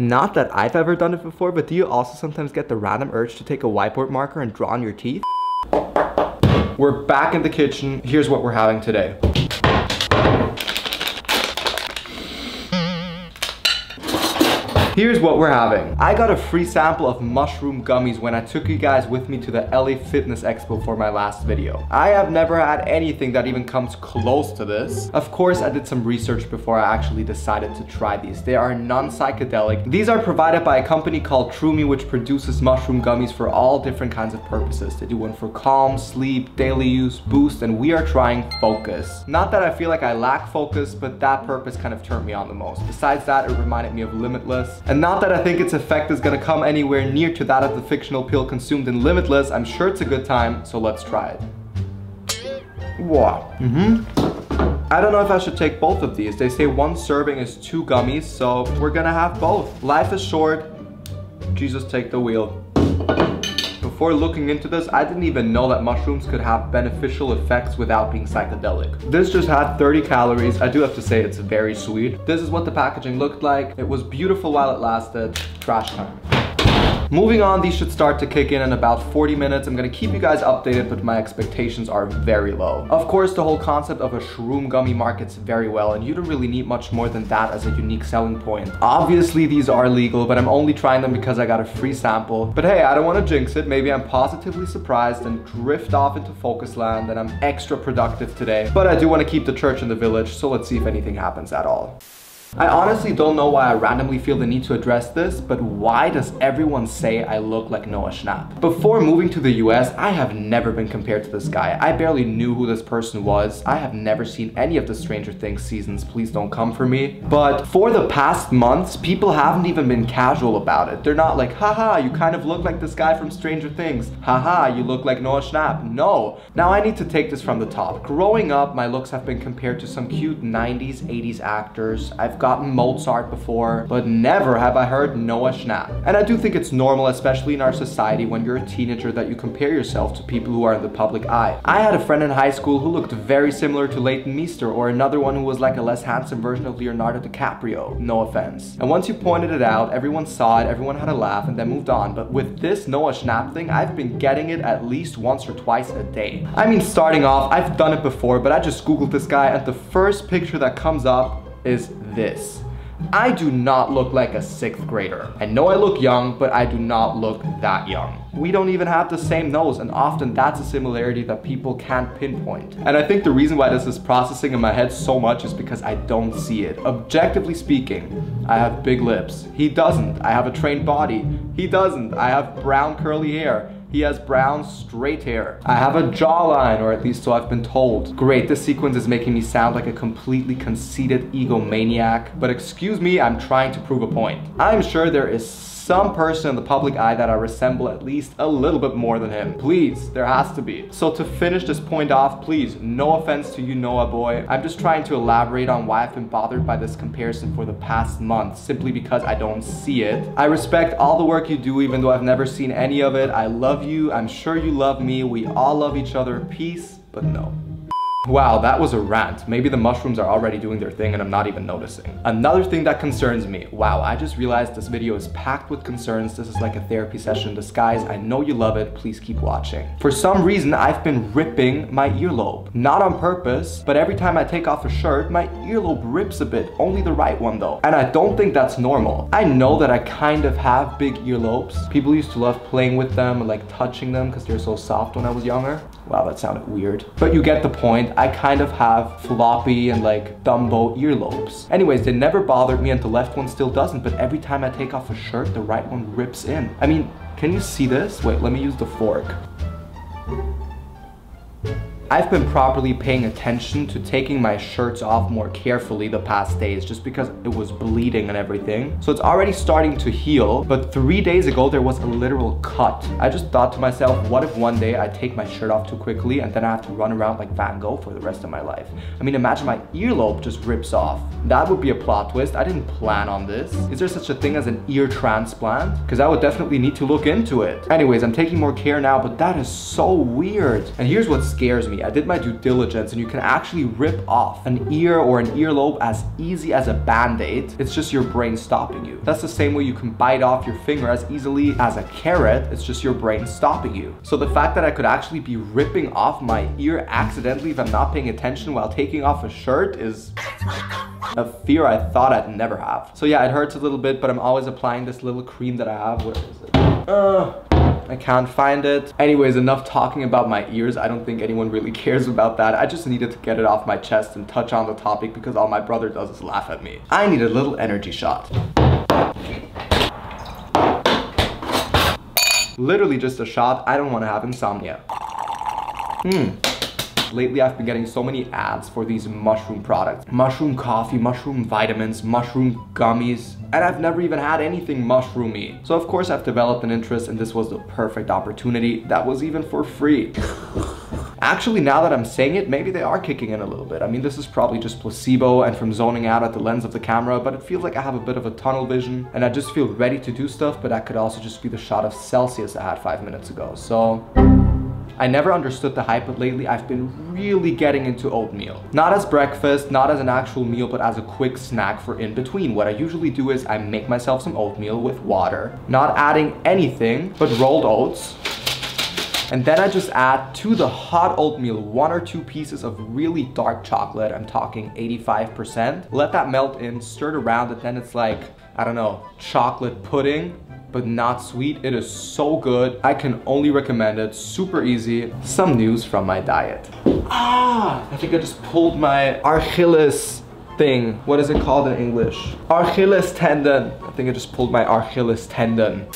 Not that I've ever done it before, but do you also sometimes get the random urge to take a whiteboard marker and draw on your teeth? We're back in the kitchen. Here's what we're having today. Here's what we're having. I got a free sample of mushroom gummies when I took you guys with me to the LA Fitness Expo for my last video. I have never had anything that even comes close to this. Of course, I did some research before I actually decided to try these. They are non-psychedelic. These are provided by a company called Troomy, which produces mushroom gummies for all different kinds of purposes. They do one for calm, sleep, daily use, boost, and we are trying focus. Not that I feel like I lack focus, but that purpose kind of turned me on the most. Besides that, it reminded me of Limitless. And not that I think its effect is gonna come anywhere near to that of the fictional pill consumed in Limitless, I'm sure it's a good time, so let's try it. Wow. Mm-hmm. I don't know if I should take both of these. They say one serving is two gummies, so we're gonna have both. Life is short. Jesus, take the wheel. Before looking into this, I didn't even know that mushrooms could have beneficial effects without being psychedelic. This just had 30 calories. I do have to say it's very sweet. This is what the packaging looked like. It was beautiful while it lasted. Trash time. Moving on, these should start to kick in in about 40 minutes. I'm gonna keep you guys updated, but my expectations are very low. Of course, the whole concept of a shroom gummy markets very well, and you don't really need much more than that as a unique selling point. Obviously, these are legal, but I'm only trying them because I got a free sample. But hey, I don't wanna jinx it. Maybe I'm positively surprised and drift off into focus land and I'm extra productive today. But I do wanna keep the church in the village, so let's see if anything happens at all. I honestly don't know why I randomly feel the need to address this, but why does everyone say I look like Noah Schnapp? Before moving to the US, I have never been compared to this guy. I barely knew who this person was. I have never seen any of the Stranger Things seasons, please don't come for me. But for the past months, people haven't even been casual about it. They're not like, haha, you kind of look like this guy from Stranger Things. Haha, you look like Noah Schnapp. No. Now I need to take this from the top. Growing up, my looks have been compared to some cute 90s, 80s actors. I've gotten Mozart before, but never have I heard Noah Schnapp. And I do think it's normal, especially in our society when you're a teenager that you compare yourself to people who are in the public eye. I had a friend in high school who looked very similar to Leighton Meester or another one who was like a less handsome version of Leonardo DiCaprio, no offense. And once you pointed it out, everyone saw it, everyone had a laugh and then moved on. But with this Noah Schnapp thing, I've been getting it at least once or twice a day. I mean, starting off, I've done it before, but I just Googled this guy and the first picture that comes up is this. I do not look like a sixth grader. I know I look young, but I do not look that young. We don't even have the same nose, and often that's a similarity that people can't pinpoint. And I think the reason why this is processing in my head so much is because I don't see it. Objectively speaking, I have big lips. He doesn't. I have a trained body. He doesn't. I have brown curly hair. He has brown, straight hair. I have a jawline, or at least so I've been told. Great, this sequence is making me sound like a completely conceited egomaniac, but excuse me, I'm trying to prove a point. I'm sure there is some person in the public eye that I resemble at least a little bit more than him. Please, there has to be. So to finish this point off, please, no offense to you Noah boy. I'm just trying to elaborate on why I've been bothered by this comparison for the past month, simply because I don't see it. I respect all the work you do even though I've never seen any of it. I love you, I'm sure you love me, we all love each other. Peace, but no. Wow, that was a rant. Maybe the mushrooms are already doing their thing and I'm not even noticing. Another thing that concerns me. Wow, I just realized this video is packed with concerns. This is like a therapy session in disguise. I know you love it. Please keep watching. For some reason, I've been ripping my earlobe. Not on purpose, but every time I take off a shirt, my earlobe rips a bit. Only the right one though. And I don't think that's normal. I know that I kind of have big earlobes. People used to love playing with them and like touching them because they're so soft when I was younger. Wow, that sounded weird. But you get the point. I kind of have floppy and like Dumbo earlobes. Anyways, they never bothered me and the left one still doesn't, but every time I take off a shirt, the right one rips in. I mean, can you see this? Wait, let me use the fork. I've been properly paying attention to taking my shirts off more carefully the past days just because it was bleeding and everything. So it's already starting to heal, but three days ago there was a literal cut. I just thought to myself, what if one day I take my shirt off too quickly and then I have to run around like Van Gogh for the rest of my life? I mean, imagine my earlobe just rips off. That would be a plot twist. I didn't plan on this. Is there such a thing as an ear transplant? Because I would definitely need to look into it. Anyways, I'm taking more care now, but that is so weird. And here's what scares me. I did my due diligence and you can actually rip off an ear or an earlobe as easy as a band-aid. It's just your brain stopping you. That's the same way you can bite off your finger as easily as a carrot. It's just your brain stopping you. So the fact that I could actually be ripping off my ear accidentally if I'm not paying attention while taking off a shirt is a fear I thought I'd never have. So yeah, it hurts a little bit, but I'm always applying this little cream that I have. Where is it? Uh, I can't find it. Anyways, enough talking about my ears. I don't think anyone really cares about that. I just needed to get it off my chest and touch on the topic because all my brother does is laugh at me. I need a little energy shot. Literally just a shot. I don't want to have insomnia. Hmm. Lately, I've been getting so many ads for these mushroom products. Mushroom coffee, mushroom vitamins, mushroom gummies, and I've never even had anything mushroomy. So of course I've developed an interest and this was the perfect opportunity that was even for free. Actually, now that I'm saying it, maybe they are kicking in a little bit. I mean, this is probably just placebo and from zoning out at the lens of the camera, but it feels like I have a bit of a tunnel vision and I just feel ready to do stuff, but that could also just be the shot of Celsius I had five minutes ago. So I never understood the hype, but lately I've been really getting into oatmeal. Not as breakfast, not as an actual meal, but as a quick snack for in between. What I usually do is I make myself some oatmeal with water, not adding anything, but rolled oats. And then I just add to the hot oatmeal one or two pieces of really dark chocolate. I'm talking 85%. Let that melt in, stir it around, and then it's like, I don't know, chocolate pudding but not sweet. It is so good. I can only recommend it. Super easy. Some news from my diet. Ah, I think I just pulled my Achilles thing. What is it called in English? Achilles tendon. I think I just pulled my Achilles tendon.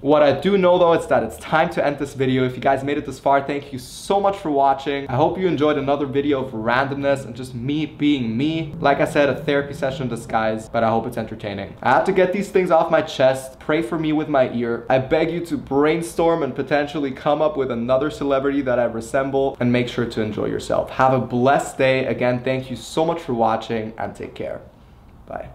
What I do know though is that it's time to end this video. If you guys made it this far, thank you so much for watching. I hope you enjoyed another video of randomness and just me being me. Like I said, a therapy session in disguise, but I hope it's entertaining. I have to get these things off my chest. Pray for me with my ear. I beg you to brainstorm and potentially come up with another celebrity that I resemble and make sure to enjoy yourself. Have a blessed day. Again, thank you so much for watching and take care. Bye.